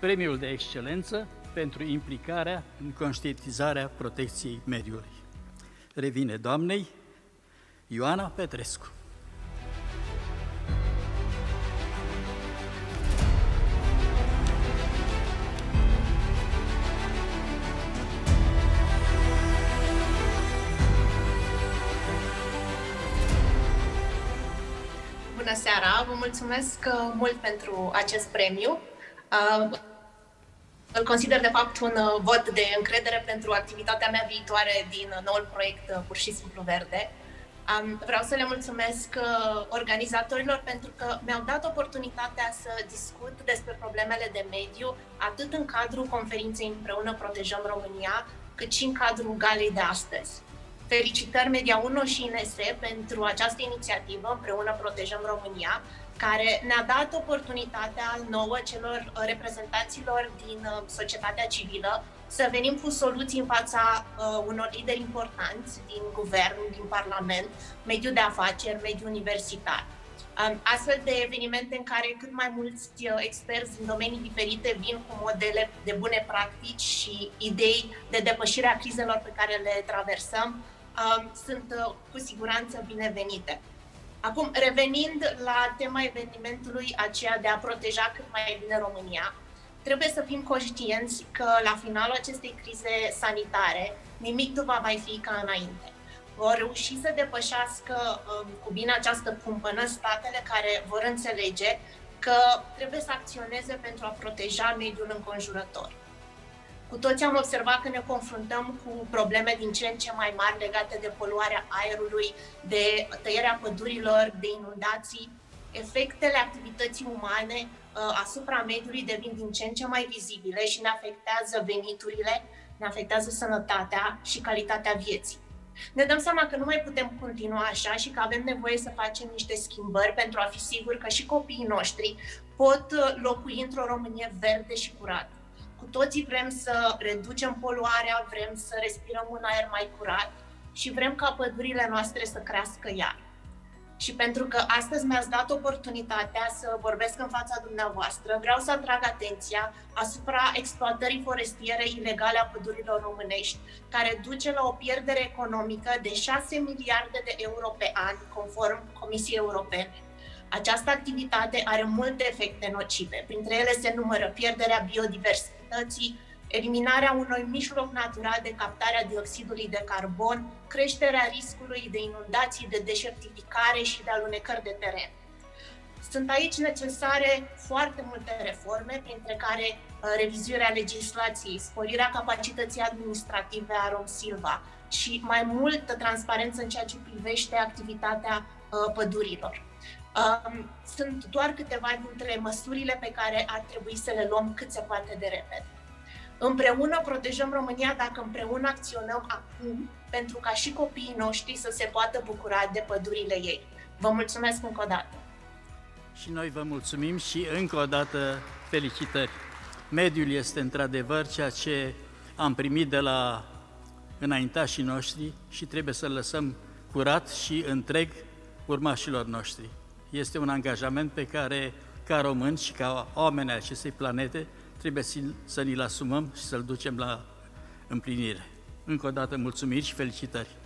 premiul de excelență pentru implicarea în conștientizarea protecției mediului. Revine doamnei Ioana Petrescu. Bună seara! Vă mulțumesc uh, mult pentru acest premiu. Uh, îl consider, de fapt, un uh, vot de încredere pentru activitatea mea viitoare din noul proiect Pur și simplu Verde. Vreau să le mulțumesc organizatorilor pentru că mi-au dat oportunitatea să discut despre problemele de mediu, atât în cadrul conferinței Împreună Protejăm România, cât și în cadrul galei de astăzi. Felicitări Media 1 și INSE pentru această inițiativă, împreună Protejăm România, care ne-a dat oportunitatea nouă celor uh, reprezentanților din uh, societatea civilă să venim cu soluții în fața uh, unor lideri importanți din guvern, din parlament, mediul de afaceri, mediul universitar. Um, astfel de evenimente în care cât mai mulți uh, experți din domenii diferite vin cu modele de bune practici și idei de depășire a crizelor pe care le traversăm, um, sunt uh, cu siguranță binevenite. Acum, revenind la tema evenimentului aceea de a proteja cât mai bine România, trebuie să fim conștienți că la finalul acestei crize sanitare nimic nu va mai fi ca înainte. Vor reuși să depășească um, cu bine această cumpănă statele care vor înțelege că trebuie să acționeze pentru a proteja mediul înconjurător. Cu toții am observat că ne confruntăm cu probleme din ce în ce mai mari legate de poluarea aerului, de tăierea pădurilor, de inundații. Efectele activității umane uh, asupra mediului devin din ce în ce mai vizibile și ne afectează veniturile, ne afectează sănătatea și calitatea vieții. Ne dăm seama că nu mai putem continua așa și că avem nevoie să facem niște schimbări pentru a fi siguri că și copiii noștri pot uh, locui într-o Românie verde și curată. Cu toții vrem să reducem poluarea, vrem să respirăm un aer mai curat și vrem ca pădurile noastre să crească iar. Și pentru că astăzi mi-ați dat oportunitatea să vorbesc în fața dumneavoastră, vreau să atrag atenția asupra exploatării forestiere ilegale a pădurilor românești, care duce la o pierdere economică de 6 miliarde de euro pe an, conform Comisiei Europene. Această activitate are multe efecte nocive. Printre ele se numără pierderea biodiversității, eliminarea unui mijloc natural de captare a dioxidului de carbon, creșterea riscului de inundații, de deșertificare și de alunecări de teren. Sunt aici necesare foarte multe reforme, printre care uh, revizuirea legislației, sporirea capacității administrative a Rom Silva și mai multă transparență în ceea ce privește activitatea uh, pădurilor. Um, sunt doar câteva dintre măsurile pe care ar trebui să le luăm cât se poate de repede. Împreună protejăm România dacă împreună acționăm acum pentru ca și copiii noștri să se poată bucura de pădurile ei. Vă mulțumesc încă o dată! Și noi vă mulțumim și încă o dată felicitări! Mediul este într-adevăr ceea ce am primit de la înaintașii noștri și trebuie să lăsăm curat și întreg urmașilor noștri. Este un angajament pe care, ca români și ca oameni acestei planete, trebuie să ni-l asumăm și să-l ducem la împlinire. Încă o dată mulțumiri și felicitări!